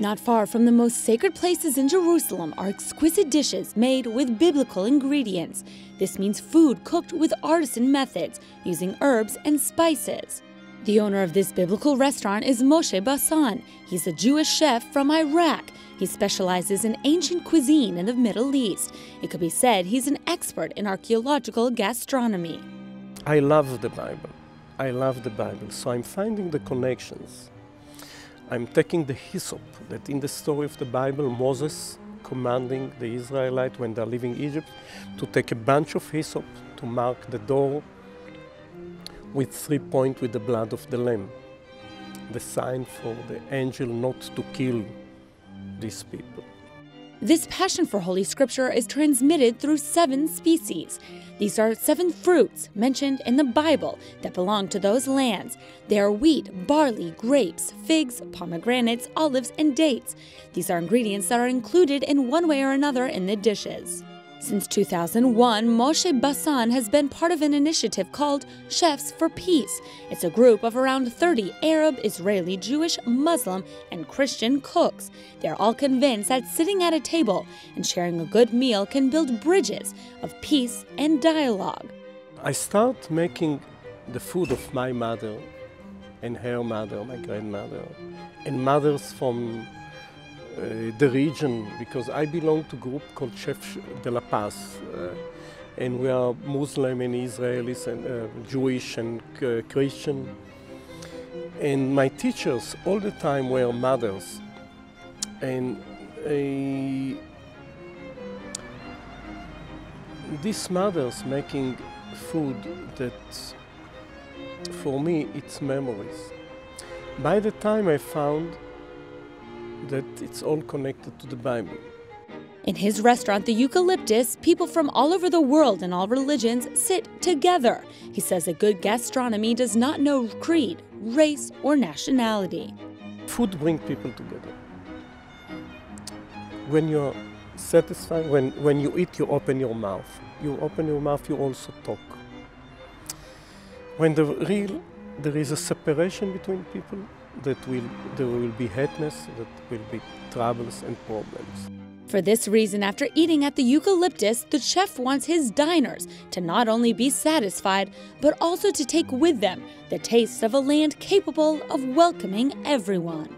Not far from the most sacred places in Jerusalem are exquisite dishes made with biblical ingredients. This means food cooked with artisan methods, using herbs and spices. The owner of this biblical restaurant is Moshe Basson. He's a Jewish chef from Iraq. He specializes in ancient cuisine in the Middle East. It could be said he's an expert in archaeological gastronomy. I love the Bible. I love the Bible, so I'm finding the connections I'm taking the hyssop that in the story of the Bible, Moses commanding the Israelites when they're leaving Egypt to take a bunch of hyssop to mark the door with three points with the blood of the lamb, the sign for the angel not to kill these people. This passion for Holy Scripture is transmitted through seven species. These are seven fruits mentioned in the Bible that belong to those lands. They are wheat, barley, grapes, figs, pomegranates, olives, and dates. These are ingredients that are included in one way or another in the dishes. Since 2001, Moshe Basson has been part of an initiative called Chefs for Peace. It's a group of around 30 Arab, Israeli, Jewish, Muslim, and Christian cooks. They're all convinced that sitting at a table and sharing a good meal can build bridges of peace and dialogue. I start making the food of my mother and her mother, my grandmother, and mothers from the region because I belong to a group called Chef de la Paz. Uh, and we are Muslim and Israelis and uh, Jewish and Christian. And my teachers all the time were mothers. And these mothers making food that for me it's memories. By the time I found that it's all connected to the Bible. In his restaurant, The Eucalyptus, people from all over the world and all religions sit together. He says a good gastronomy does not know creed, race, or nationality. Food brings people together. When you're satisfied, when, when you eat, you open your mouth. You open your mouth, you also talk. When the real, there is a separation between people, that will, there will be headness, that will be troubles and problems. For this reason, after eating at the eucalyptus, the chef wants his diners to not only be satisfied, but also to take with them the taste of a land capable of welcoming everyone.